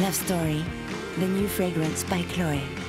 Love Story, the new fragrance by Chloe.